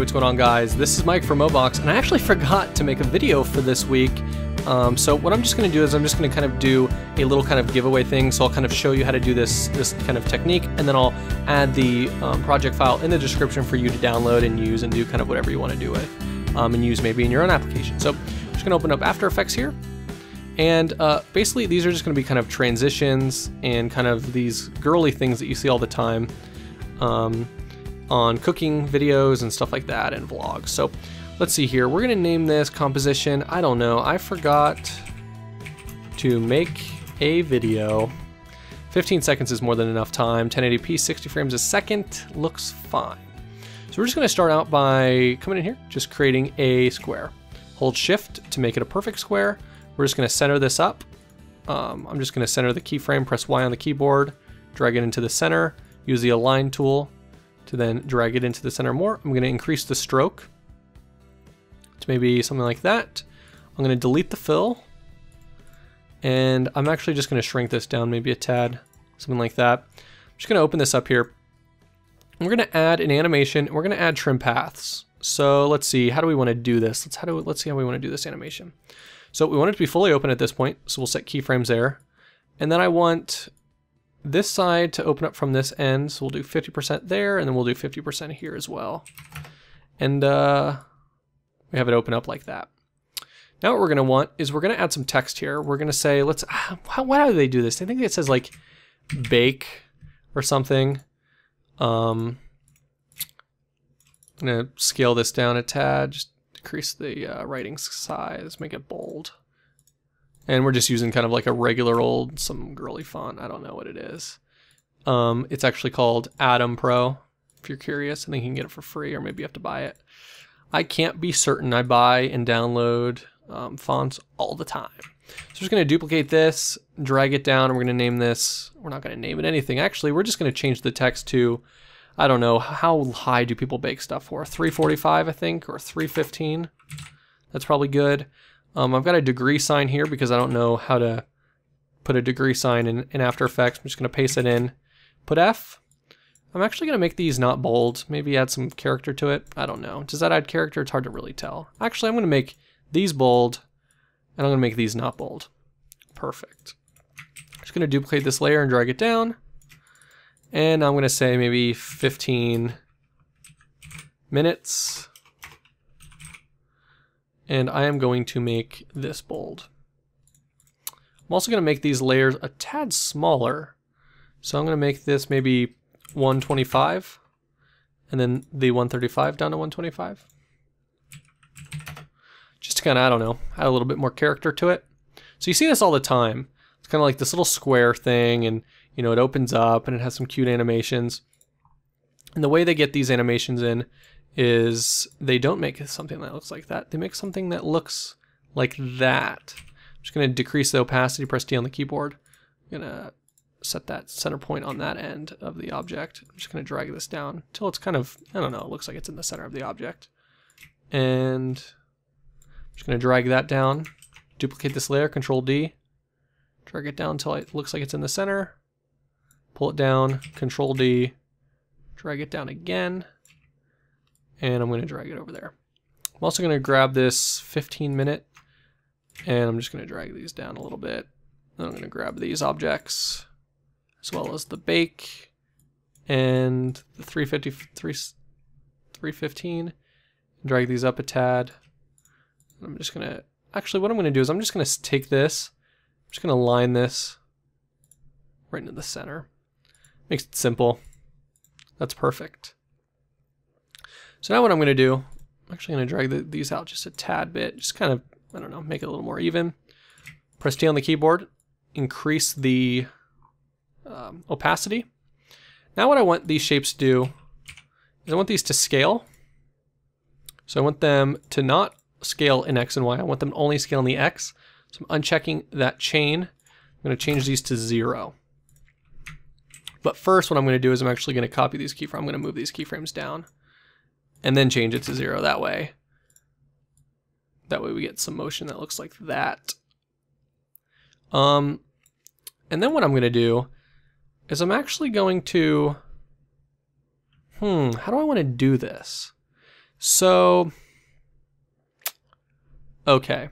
what's going on guys? This is Mike from Mobox and I actually forgot to make a video for this week. Um, so what I'm just going to do is I'm just going to kind of do a little kind of giveaway thing. So I'll kind of show you how to do this this kind of technique and then I'll add the um, project file in the description for you to download and use and do kind of whatever you want to do with um, and use maybe in your own application. So I'm just going to open up After Effects here. And uh, basically these are just going to be kind of transitions and kind of these girly things that you see all the time. Um, on cooking videos and stuff like that and vlogs. So let's see here. We're to name this composition. I don't know. I forgot to make a video. 15 seconds is more than enough time. 1080p, 60 frames a second looks fine. So we're just to start out by coming in here, just creating a square. Hold shift to make it a perfect square. We're just to center this up. Um, I'm just to center the keyframe, press Y on the keyboard, drag it into the center, use the align tool to then drag it into the center more. I'm going to increase the stroke to maybe something like that. I'm going to delete the fill. And I'm actually just going to shrink this down maybe a tad, something like that. I'm just going to open this up here. We're going to add an animation. We're going to add trim paths. So let's see, how do we want to do this? Let's how do let's see how we want to do this animation. So we want it to be fully open at this point, so we'll set keyframes there. And then I want this side to open up from this end. So we'll do 50% there, and then we'll do 50% here as well. And uh, we have it open up like that. Now what we're going to want is we're going to add some text here. We're going to say, let's, how, why do they do this? I think it says like bake or something. Um, I'm going to scale this down a tad, just decrease the uh, writing size, make it bold. And we're just using kind of like a regular old, some girly font. I don't know what it is. Um, it's actually called Atom Pro. If you're curious, I think you can get it for free or maybe you have to buy it. I can't be certain. I buy and download um, fonts all the time. So I'm just going to duplicate this, drag it down, and we're going to name this. We're not going to name it anything. Actually, we're just going to change the text to, I don't know, how high do people bake stuff for? 345, I think, or 315. That's probably good. Um, I've got a degree sign here because I don't know how to put a degree sign in, in After Effects. I'm just going to paste it in. Put F. I'm actually going to make these not bold. Maybe add some character to it. I don't know. Does that add character? It's hard to really tell. Actually, I'm going to make these bold, and I'm going to make these not bold. Perfect. I'm Just going to duplicate this layer and drag it down. And I'm going to say maybe 15 minutes and I am going to make this bold. I'm also going to make these layers a tad smaller. So I'm going to make this maybe 125 and then the 135 down to 125. Just to kind of, I don't know, add a little bit more character to it. So you see this all the time. It's kind of like this little square thing and, you know, it opens up and it has some cute animations. And the way they get these animations in is they don't make something that looks like that. They make something that looks like that. I'm just going to decrease the opacity, press D on the keyboard. I'm going to set that center point on that end of the object. I'm just going to drag this down until it's kind of, I don't know, it looks like it's in the center of the object. And I'm just going to drag that down, duplicate this layer, Control D, drag it down until it looks like it's in the center, pull it down, Control D, drag it down again, and I'm going to drag it over there. I'm also going to grab this 15 minute and I'm just going to drag these down a little bit. Then I'm going to grab these objects as well as the bake and the 350, 315 drag these up a tad. I'm just going to, actually what I'm going to do is I'm just going to take this, I'm just going to line this right into the center. Makes it simple. That's perfect. So now what I'm going to do, I'm actually going to drag the, these out just a tad bit, just kind of, I don't know, make it a little more even. Press T on the keyboard, increase the um, opacity. Now what I want these shapes to do is I want these to scale. So I want them to not scale in X and Y. I want them to only scale in the X. So I'm unchecking that chain. I'm going to change these to zero. But first what I'm going to do is I'm actually going to copy these keyframes. I'm going to move these keyframes down and then change it to zero that way. That way we get some motion that looks like that. Um, and then what I'm going to do is I'm actually going to, hmm, how do I want to do this? So, okay,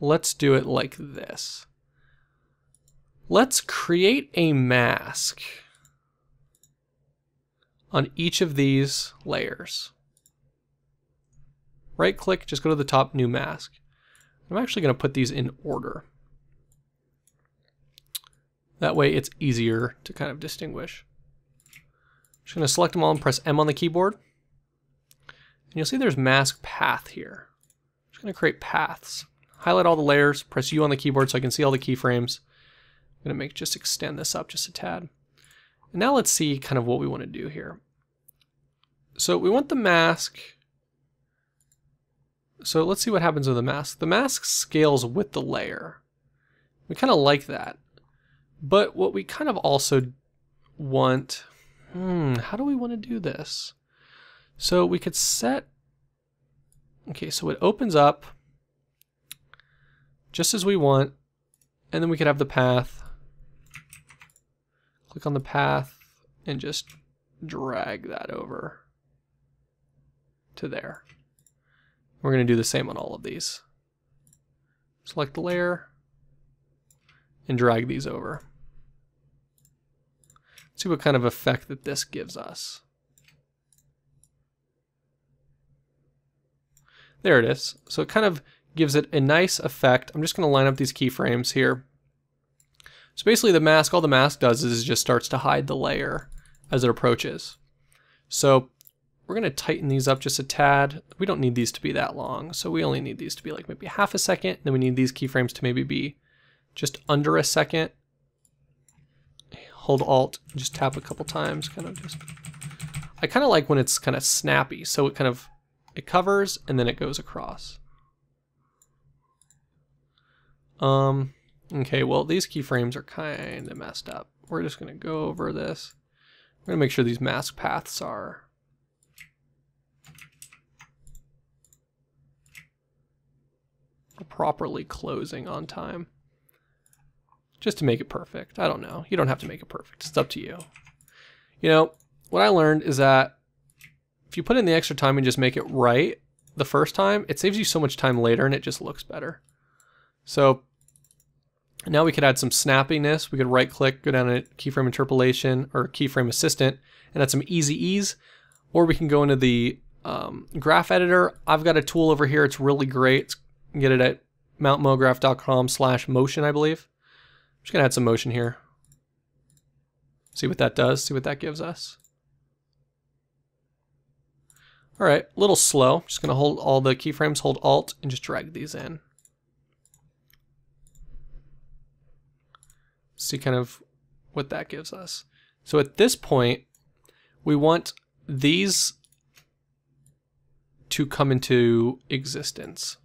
let's do it like this. Let's create a mask on each of these layers. Right click, just go to the top, new mask. I'm actually going to put these in order. That way it's easier to kind of distinguish. I'm just going to select them all and press M on the keyboard. And you'll see there's mask path here. I'm just going to create paths. Highlight all the layers, press U on the keyboard so I can see all the keyframes. I'm going to make just extend this up just a tad. And now let's see kind of what we want to do here. So we want the mask. So let's see what happens with the mask. The mask scales with the layer. We kind of like that. But what we kind of also want, hmm, how do we want to do this? So we could set, okay, so it opens up just as we want, and then we could have the path. Click on the path and just drag that over to there. We're going to do the same on all of these. Select the layer and drag these over. see what kind of effect that this gives us. There it is. So it kind of gives it a nice effect. I'm just going to line up these keyframes here. So basically the mask, all the mask does is just starts to hide the layer as it approaches. So we're going to tighten these up just a tad. We don't need these to be that long, so we only need these to be like maybe half a second. Then we need these keyframes to maybe be just under a second. Hold Alt, just tap a couple times, kind of just. I kind of like when it's kind of snappy, so it kind of it covers and then it goes across. Um, okay, well, these keyframes are kind of messed up. We're just to go over this. We're to make sure these mask paths are properly closing on time. Just to make it perfect. I don't know. You don't have to make it perfect. It's up to you. You know, what I learned is that if you put in the extra time and just make it right the first time, it saves you so much time later and it just looks better. So now we could add some snappiness. We could right click, go down to keyframe interpolation or keyframe assistant and add some easy ease. Or we can go into the um, graph editor. I've got a tool over here. It's really great. Get it at mtmograph.com slash motion, I believe. I'm just gonna add some motion here. See what that does, see what that gives us. All right, a little slow. Just gonna hold all the keyframes, hold Alt, and just drag these in. See kind of what that gives us. So at this point, we want these to come into existence.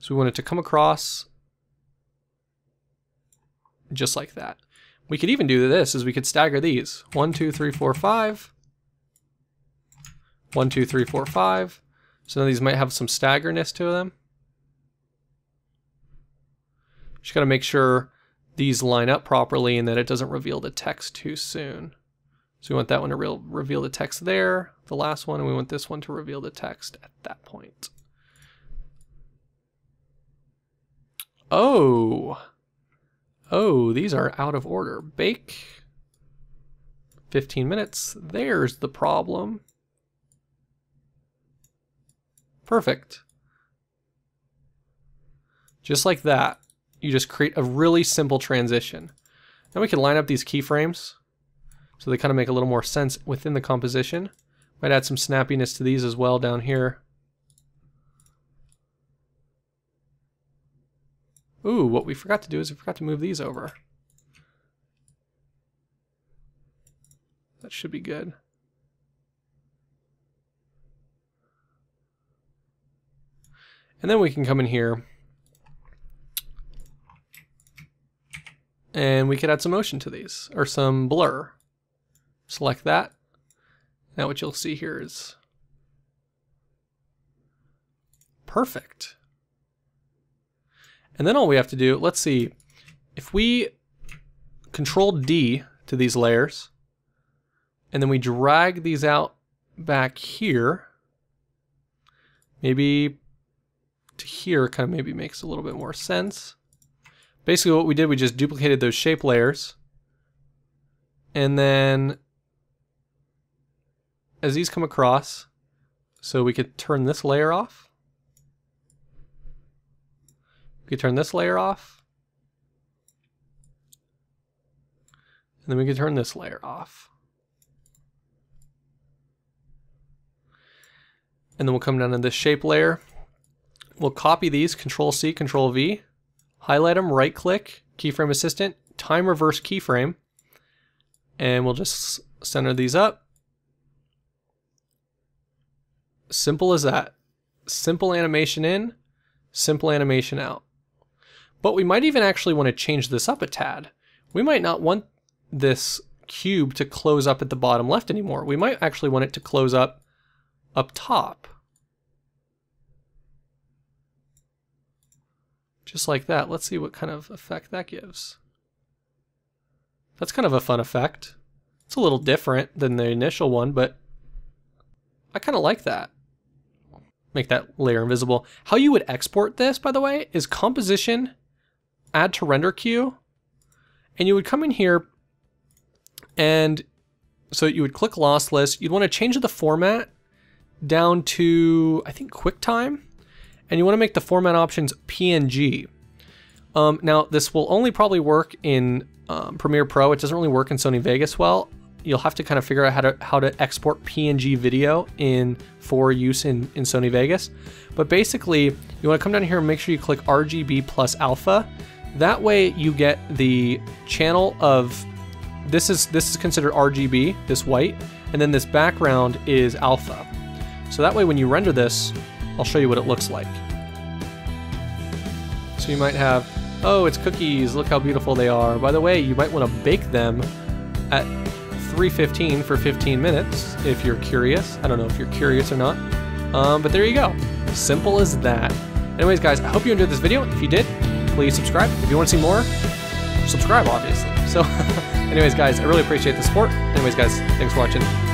So we want it to come across just like that. We could even do this is we could stagger these. One, two, three, four, five. One, two, three, four, five. So now these might have some staggerness to them. Just got to make sure these line up properly and that it doesn't reveal the text too soon. So we want that one to re reveal the text there, the last one, and we want this one to reveal the text at that point. Oh, oh, these are out of order. Bake, 15 minutes. There's the problem. Perfect. Just like that, you just create a really simple transition. Now we can line up these keyframes so they kind of make a little more sense within the composition. Might add some snappiness to these as well down here. Ooh, what we forgot to do is we forgot to move these over. That should be good. And then we can come in here and we could add some motion to these or some blur. Select that. Now what you'll see here is perfect. And then all we have to do, let's see, if we control D to these layers, and then we drag these out back here, maybe to here kind of maybe makes a little bit more sense. Basically what we did, we just duplicated those shape layers. And then as these come across, so we could turn this layer off. We could turn this layer off. And then we could turn this layer off. And then we'll come down to this shape layer. We'll copy these, Control C, Control V, highlight them, right click, keyframe assistant, time reverse keyframe, and we'll just center these up. Simple as that. Simple animation in, simple animation out. But we might even actually want to change this up a tad. We might not want this cube to close up at the bottom left anymore. We might actually want it to close up up top. Just like that. Let's see what kind of effect that gives. That's kind of a fun effect. It's a little different than the initial one, but I kind of like that make that layer invisible. How you would export this, by the way, is composition, add to render queue, and you would come in here and so you would click lossless. You'd want to change the format down to, I think, QuickTime, and you want to make the format options PNG. Um, now, this will only probably work in um, Premiere Pro. It doesn't really work in Sony Vegas well you'll have to kind of figure out how to how to export PNG video in for use in, in Sony Vegas. But basically, you want to come down here and make sure you click RGB plus alpha. That way you get the channel of this is this is considered RGB, this white, and then this background is alpha. So that way when you render this, I'll show you what it looks like. So you might have, oh, it's cookies, look how beautiful they are. By the way, you might want to bake them at 315 for 15 minutes if you're curious. I don't know if you're curious or not. Um, but there you go. Simple as that. Anyways, guys, I hope you enjoyed this video. If you did, please subscribe. If you want to see more, subscribe, obviously. So, anyways, guys, I really appreciate the support. Anyways, guys, thanks for watching.